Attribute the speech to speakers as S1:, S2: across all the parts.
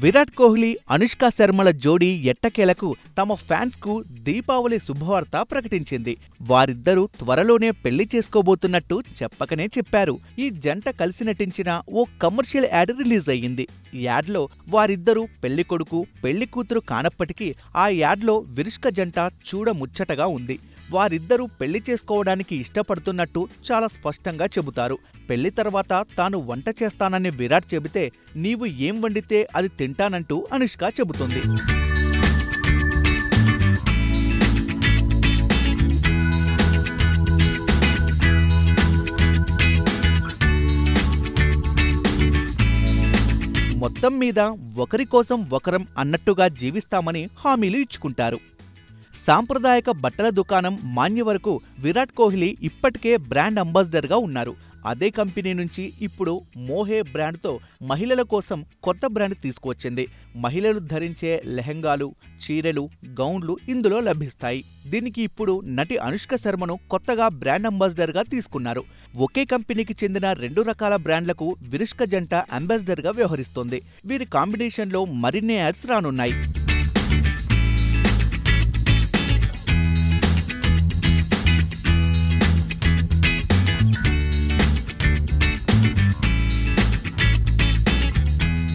S1: విరాట్ కోహ్లీ అనుష్క శర్మల జోడీ ఎట్టకేలకు తమ ఫ్యాన్స్కు దీపావళి శుభవార్త ప్రకటించింది. వారిద్దరూ త్వరలోనే పెళ్ళి చేసుకోబోతున్నట్టు చెప్పకనే చెప్పారు. ఈ జంట కలిసి నటించిన ఓ కమర్షియల్ యాడ్ రిలీజ్ అయ్యింది. ఈ యాడ్లో వారిద్దరూ పెళ్ళి కొడుకు పెళ్ళి కూతురు కానప్పటికీ ఆ యాడ్లో విరుష్క జంట చూడముచ్చటగా ఉంది. వారిద్దరూ పెళ్ళి చేసుకోవడానికి ఇష్టపడుతున్నట్టు చాలా స్పష్టంగా చెబుతారు. పెళ్ళి తర్వాత తాను వంట చేస్తానని విరాట్ చెబితే నీవు ఏం వండితే అది తింటానంటూ అనుష్క చెబుతుంది. మొత్తం మీద ఒకరి కోసం ఒకరం అన్నట్టుగా జీవిస్తామని హామీలు ఇచ్చుకుంటారు. సాంప్రదాయక బట్టల దుకాణం మాన్య వరకు విరాట్ కోహ్లీ ఇప్పటికే బ్రాండ్ అంబాసిడర్గా ఉన్నారు. అదే కంపెనీ నుంచి ఇప్పుడు మోహే బ్రాండ్తో మహిళల కోసం కొత్త బ్రాండ్ తీసుకువచ్చింది. మహిళలు ధరించే లెహంగాలు చీరలు గౌన్లు ఇందులో లభిస్తాయి. దీనికి ఇప్పుడు నటి అనుష్క శర్మను కొత్తగా బ్రాండ్ అంబాసిడర్గా తీసుకున్నారు. ఒకే కంపెనీకి చెందిన రెండు రకాల బ్రాండ్లకు విరుష్క జంట అంబాసిడర్గా వ్యవహరిస్తోంది. వీరి కాంబినేషన్లో మరిన్ని యాడ్స్ రానున్నాయి.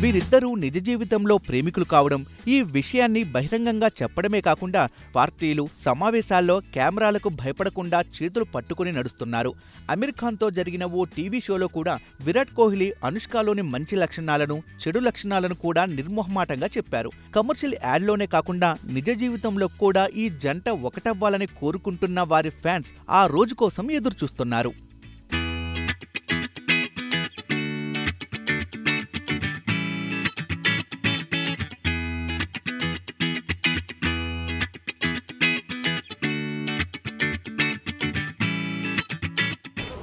S1: వీరిద్దరూ నిజ జీవితంలో ప్రేమికులు కావడం ఈ విషయాన్ని బహిరంగంగా చెప్పడమే కాకుండా పార్టీలు సమావేశాల్లో కెమెరాలకు భయపడకుండా చేతులు పట్టుకుని నడుస్తున్నారు. అమీర్ ఖాన్తో జరిగిన ఓ టీవీ షోలో కూడా విరాట్ కోహ్లీ అనుష్కలోని మంచి లక్షణాలను చెడు లక్షణాలను కూడా నిర్మోహమాటంగా చెప్పారు. కమర్షియల్ యాడ్లోనే కాకుండా నిజ జీవితంలో కూడా ఈ జంట ఒకటవ్వాలని కోరుకుంటున్న వారి ఫ్యాన్స్ ఆ రోజు కోసం ఎదురుచూస్తున్నారు.